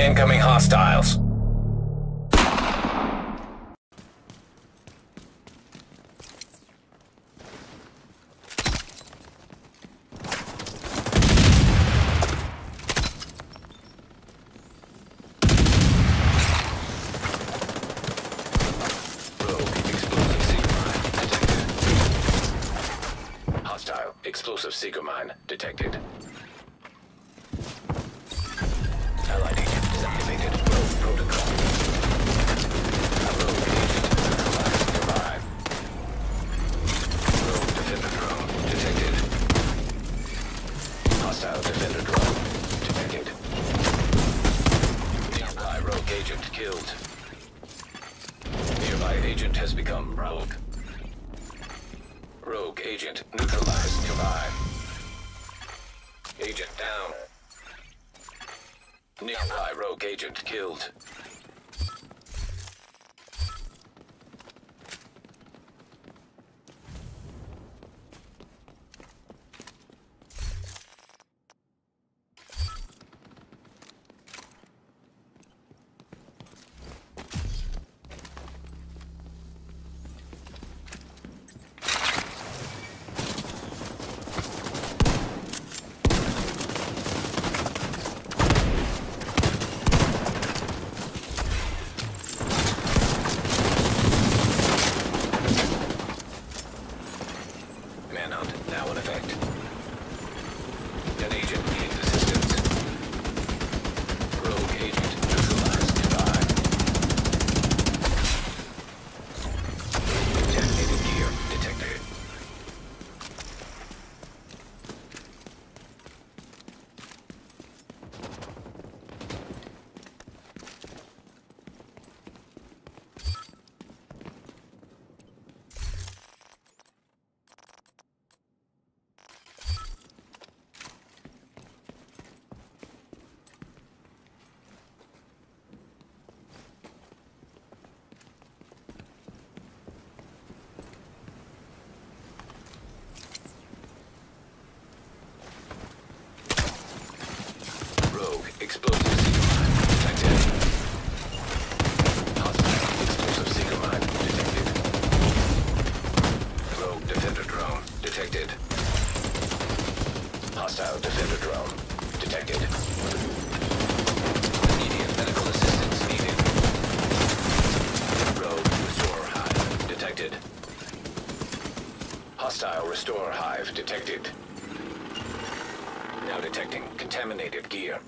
Incoming hostiles. Explosive seeker mine detected. Allied agent disactivated. Rogue protocol. A rogue agent neutralized nearby. Rogue defender drone detected. Hostile defender drone detected. Nearby rogue agent killed. Nearby agent has become rogue. Rogue agent neutralized nearby. Agent down. Nearby rogue agent killed. Manhunt now in effect. An agent needs assistance. Rogue agent neutralized nearby. Contaminated gear detected. Rogue explosive seeker mine detected. Hostile explosive seeker mine detected. Rogue defender drone detected. Hostile defender drone detected. Immediate medical assistance needed. Rogue restore hive detected. Hostile restore hive detected. Now detecting contaminated gear.